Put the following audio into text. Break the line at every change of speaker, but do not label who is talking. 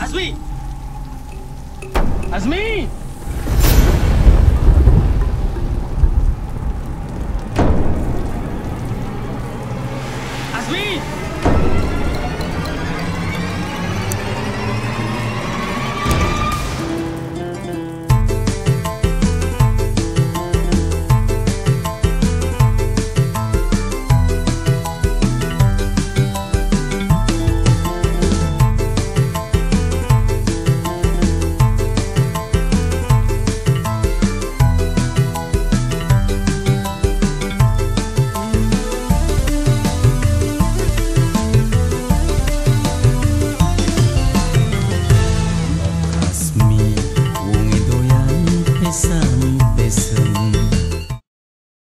Azmi! Azmi! Azmi!
his son.